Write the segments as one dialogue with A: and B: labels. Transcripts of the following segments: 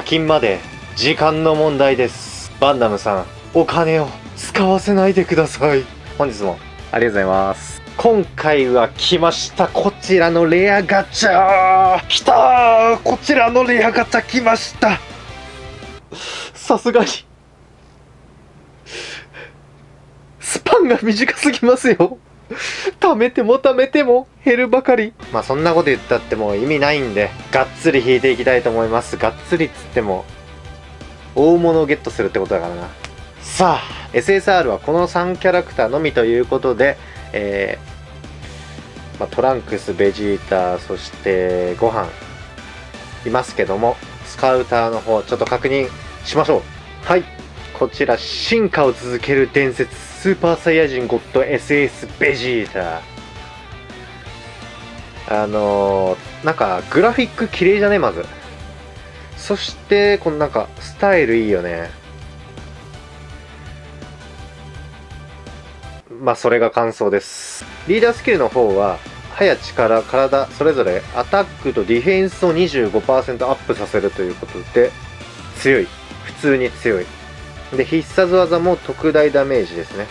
A: 課金まで時間の問題です。バンダムさんお金を使わせないでください。本日も。ありがとうございます。今回は来ました。こちらのレアガチャ。来たー。こちらのレアガチャ来ました。さすがに。スパンが短すぎますよ貯めても貯めても減るばかり。まあそんなこと言ったってもう意味ないんでがっつり引いていきたいと思います。がっつりっつっても大物をゲットするってことだからな。さあ SSR はこの3キャラクターのみということでえーまあ、トランクスベジータそしてご飯いますけどもスカウターの方ちょっと確認しましょう。はい。こちら進化を続ける伝説。スーパーサイヤ人ゴッド SS ベジータ。あのー、なんかグラフィック綺麗じゃねまず。そしてこのなんかスタイルいいよね。まあそれが感想です。リーダースキルの方は早力体それぞれアタックとディフェンスを25%アップさせるということで強い。普通に強い。で必殺技も特大ダメージですね。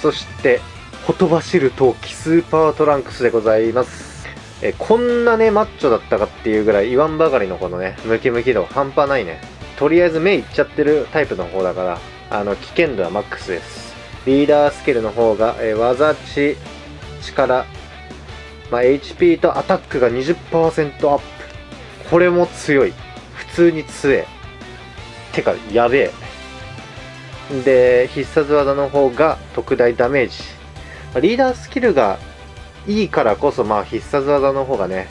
A: そしてほとばしる陶器スーパートランクスでございます。えこんなねマッチョだったかっていうぐらい言わんばかりのこのねムキムキ度半端ないね。とりあえず目いっちゃってるタイプの方だからあの危険度はマックスです。リーダースキルの方が、え技値力、まあ、HP とアタックが20%アップ。これも強い。普通に強え。てかやべえ。で必殺技の方が特大ダメージ。リーダースキルがいいからこそまあ必殺技の方がね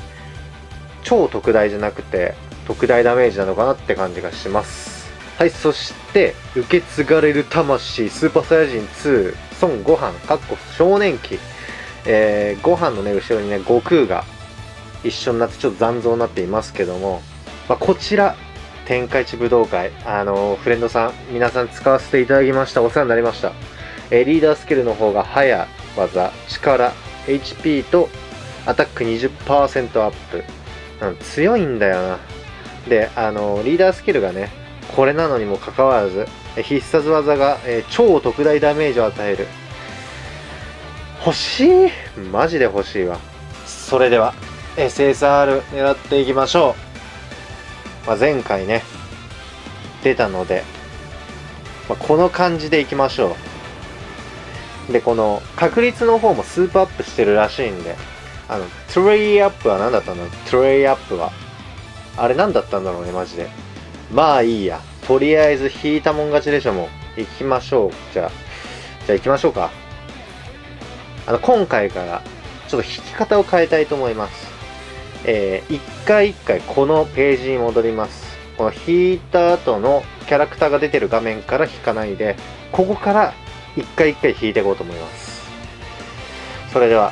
A: 超特大じゃなくて特大ダメージなのかなって感じがします。はいそして受け継がれる魂スーパーサイヤ人2孫悟飯かっこ少年期。えー、ご飯のね後ろにね悟空が一緒になってちょっと残像になっていますけども、まあ、こちら天下一武道会。あの、フレンドさん皆さん使わせていただきました。お世話になりました、え、リーダースキルの方が早技力 HP とアタック20%アップ、うん、強いんだよな。であの、リーダースキルがねこれなのにもかかわらず必殺技が、え超特大ダメージを与える。欲しい？マジで欲しいわ。それでは SSR 狙っていきましょう、まあ、前回ね出たので、まあ、この感じでいきましょう。でこの確率の方もスープアップしてるらしいんであのトレイアップは何だったの？トレイアップは。あれ何だったんだろうねマジで。まあいいや。とりあえず引いたもん勝ちでしょもう。行きましょう。じゃあじゃあ行きましょうか。あの、今回からちょっと引き方を変えたいと思います。えー、一回一回このページに戻ります。この引いた後のキャラクターが出てる画面から引かないで、ここから一回一回引いていこうと思います。それでは、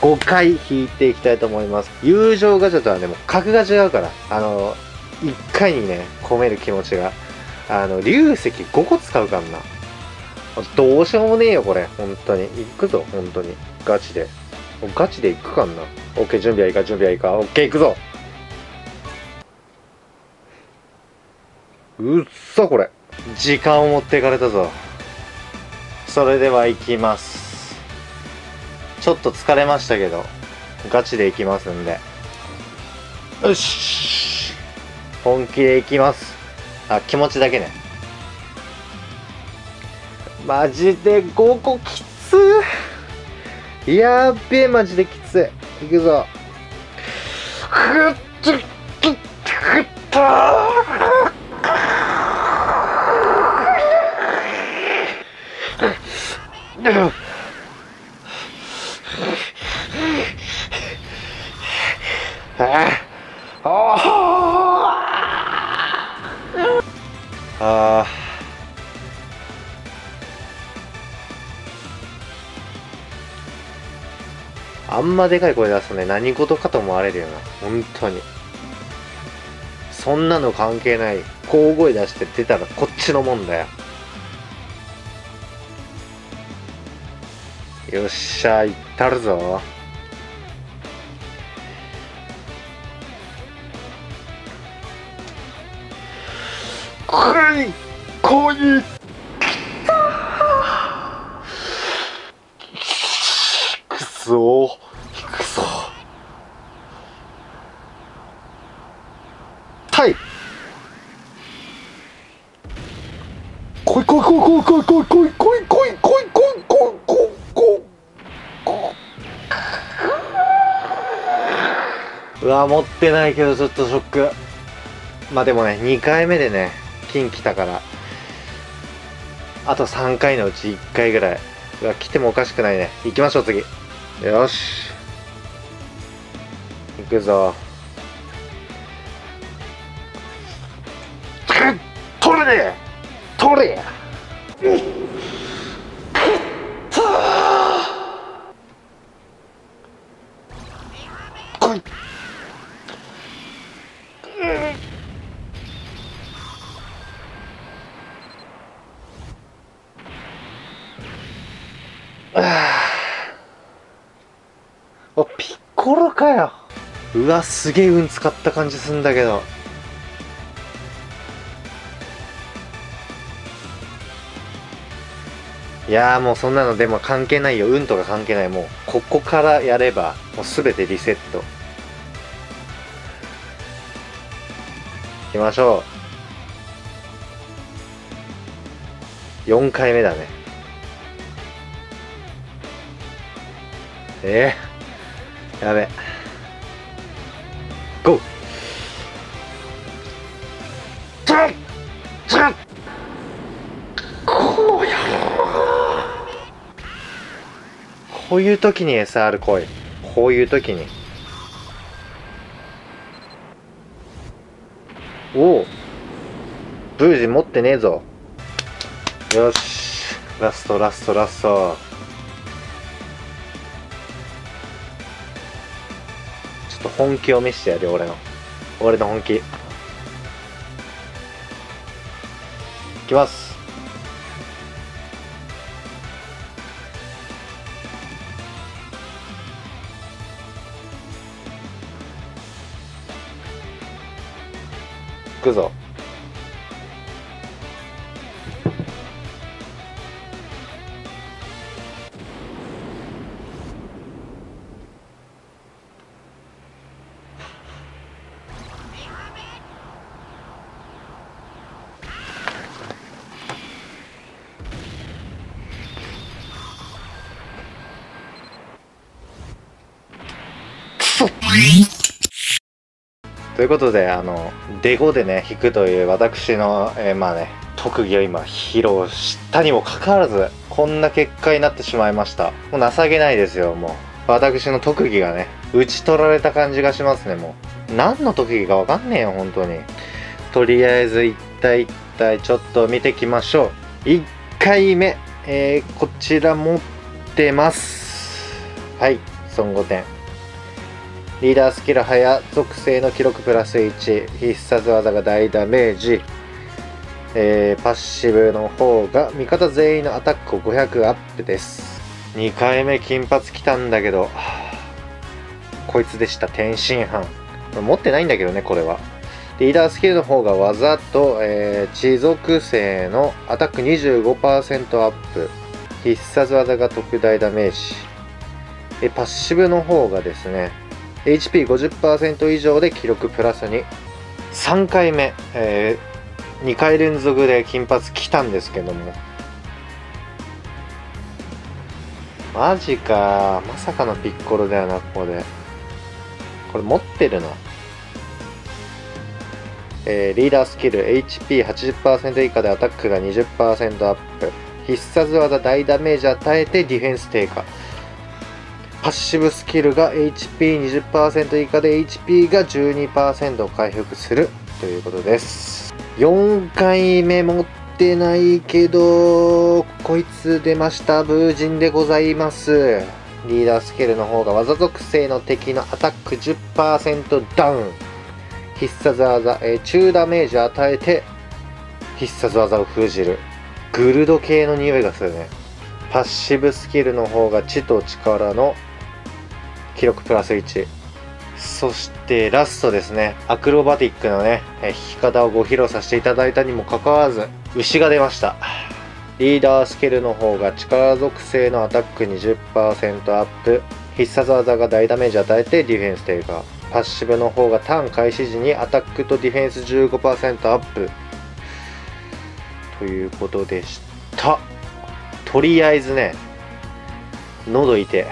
A: 5回引いていきたいと思います。友情ガチャとはね、もう格が違うから、あの、1回にね、込める気持ちが。あの、流石5個使うからな。どうしようもねえよ、これ。本当に。行くぞ、本当に。ガチで。ガチで行くかんな。オッケー、準備はいいか、準備はいいか。オッケー、行くぞ。うっそ、これ。時間を持っていかれたぞ。それでは行きます。ちょっと疲れましたけど、ガチで行きますんで。よし。本気で行きます。あ、気持ちだけね。マジで5個きつやっべえマジできつい。いくぞ。ふっつっふったあああんまでかい声出すとね、何事かと思われるよな。本当に。そんなの関係ない。大声出して出たらこっちのもんだよ。よっしゃ、行ったるぞ。いこいくそくそタイこいこいこいこいこいこいこいこいこいこいこいこいこいこいうわ持ってないけどちょっとショック。まあでもね2回目でね金来たから。あと3回のうち1回ぐらい。うわ来てもおかしくないね。行きましょう次。よし。行くぞ。来い。おピッコロかよ。うわすげえ運使った感じすんだけど。いやもうそんなのでも関係ないよ。運とか関係ない。もうここからやればもう全てリセット。きましょう。4回目だね。えー、やべ。ゴー。つっつっこの野郎こういう時に SR 来い。こういう時に。おおブージ持ってねえぞ。よし。ラストラストラスト。ちょっと本気を見せてやるよ俺の。俺の本気。いきます。くぞ。ということであのデゴでね弾くという私の、えーまあね特技を今披露したにもかかわらずこんな結果になってしまいました。もう情けないですよもう。私の特技がね打ち取られた感じがしますねもう。何の特技かわかんねえよ本当に。とりあえず一体一体ちょっと見てきましょう。1回目、えーこちら持ってます。はい孫5点リーダースキル早属性の記録プラス1必殺技が大ダメージ、えーパッシブの方が味方全員のアタックを500アップです。2回目金髪来たんだけどこいつでした。天津飯。持ってないんだけどねこれは。リーダースキルの方が技と、えー地属性のアタック25%アップ。必殺技が特大ダメージ。えパッシブの方がですね HP50% 以上で記録プラス2 3回目、え2回連続で金髪来たんですけども。マジか。まさかのピッコロだよなここで。これ持ってるなえーリーダースキル HP80% 以下でアタックが20%アップ。必殺技大ダメージ与えてディフェンス低下。パッシブスキルが HP20% 以下で HP が12%回復するということです。4回目持ってないけどこいつ出ました。ブージンでございます。リーダースキルの方が技属性の敵のアタック10%ダウン。必殺技、えー中ダメージ与えて必殺技を封じる。グルド系の匂いがするね。パッシブスキルの方が知と力の記録プラス1そしてラストですね。アクロバティックのね弾き方をご披露させていただいたにもかかわらず牛が出ました。リーダースキルの方が力属性のアタック20%アップ。必殺技が大ダメージ与えてディフェンス低下パッシブの方がターン開始時にアタックとディフェンス15%アップ。ということでした。とりあえずね喉い。て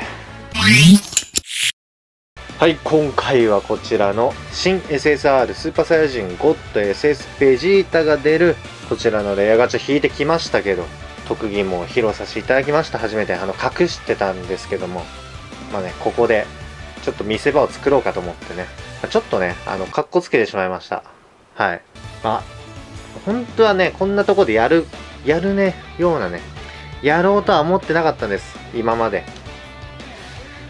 A: はい今回はこちらの新 SSR スーパーサイヤ人ゴッド SS ベジータが出るこちらのレアガチャ引いてきましたけど特技も披露させていただきました。初めてあの隠してたんですけども。まあねここでちょっと見せ場を作ろうかと思ってね。ちょっとねあのかっこつけてしまいました。はい。まあ。本当はねこんなとこでやるやるねようなねやろうとは思ってなかったんです。今まで。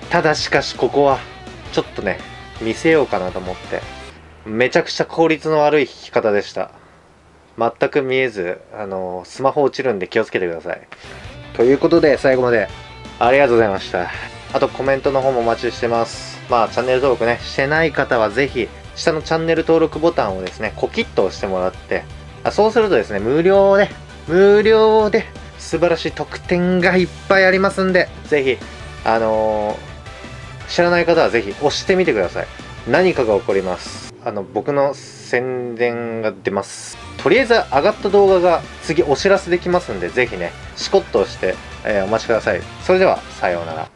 A: ただしかしここはちょっとね、見せようかなと思って。めちゃくちゃ効率の悪い弾き方でした。全く見えず、あの、スマホ落ちるんで気をつけてください。ということで、最後までありがとうございました。あとコメントの方もお待ちしてます。まあ、チャンネル登録ね、してない方はぜひ、下のチャンネル登録ボタンをですね、コキッと押してもらって、あそうするとですね、無料で、無料で素晴らしい特典がいっぱいありますんで、ぜひ、あのー知らない方はぜひ押してみてください。何かが起こります。あの僕の宣伝が出ます。とりあえず上がった動画が次お知らせできますんでぜひねシコッと押して、えー、お待ちください。それではさようなら。